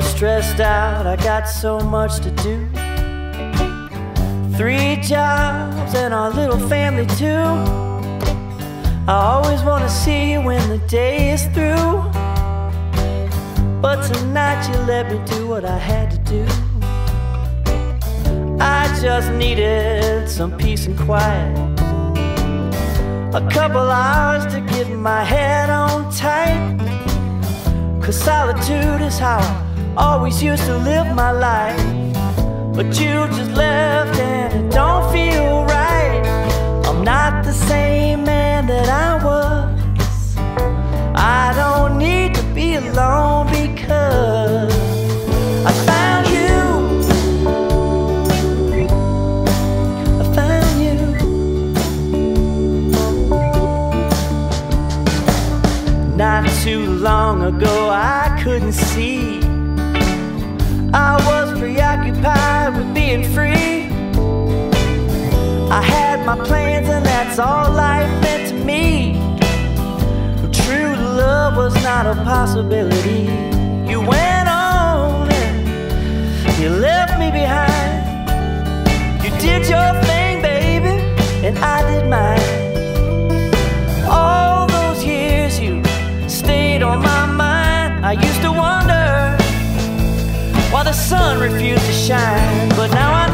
stressed out, I got so much to do. Three jobs and our little family, too. I always want to see you when the day is through. But tonight you let me do what I had to do. I just needed some peace and quiet. A couple hours to get my head on tight. Cause solitude is how I always used to live my life. But you just left and it don't feel right. I'm not the same man that I was. I don't need to be alone because I found you. I found you. Not too long ago, I couldn't see. I was preoccupied with being free. I had my plans, and that's all life meant to me. True love was not a possibility. You went sun refused to shine. But now I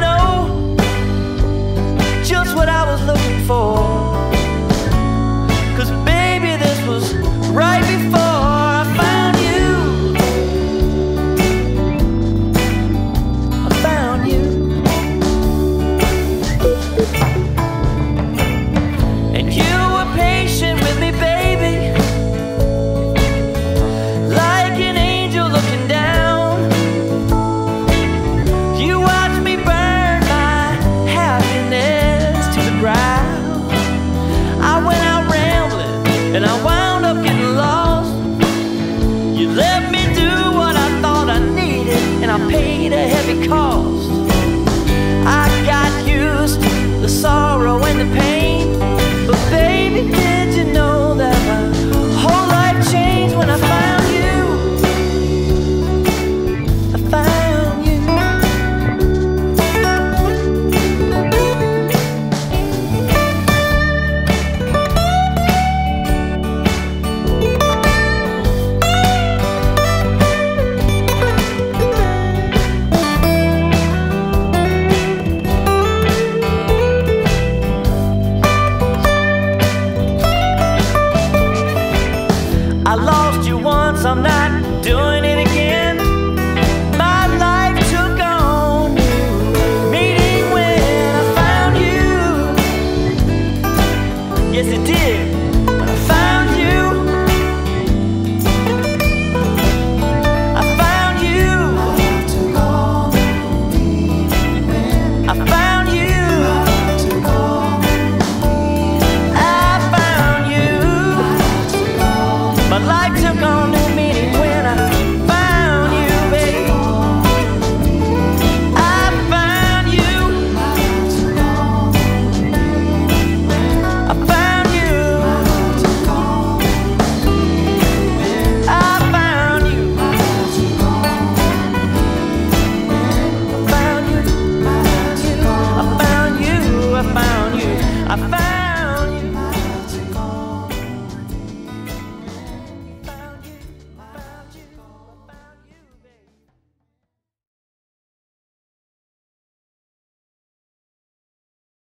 I lost you once, I'm not My life took on new meaning when I found you, babe. I found you. I found you. I found you. I found you. I found you. I found you. I found